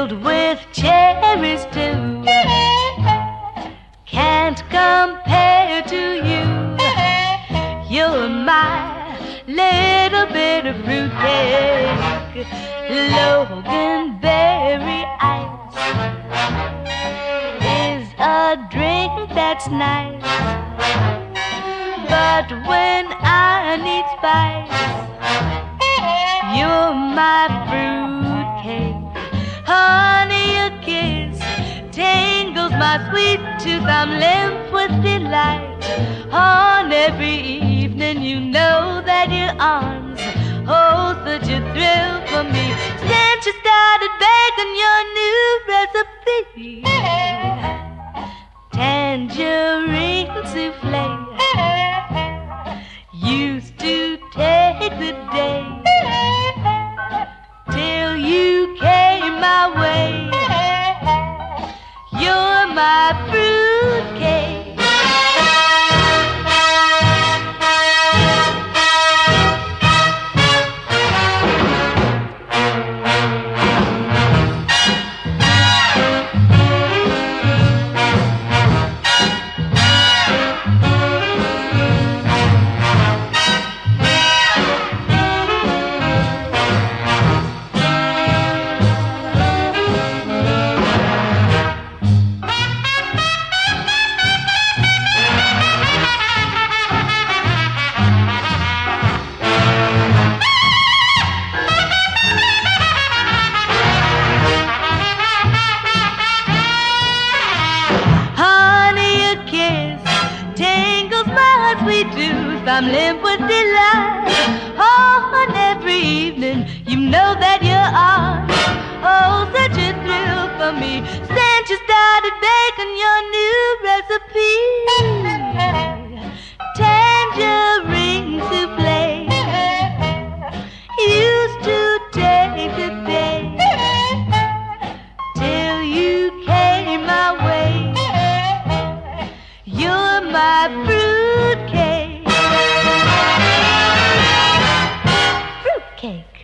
filled with cherries too. Can't compare to you. You're my little bit of fruitcake, Loganberry ice is a drink that's nice. But when I need spice, you're my my sweet tooth. I'm limp with delight. On every evening, you know that your arms hold such a thrill for me. Since you started baking your new recipe, tangerine souffle You're I'm limp with delight. Oh, and every evening you know that you're on. Oh, such a thrill for me since you started baking your new recipe. Tangerine souffle used to take the day till you came my way. You're my fruit. cake.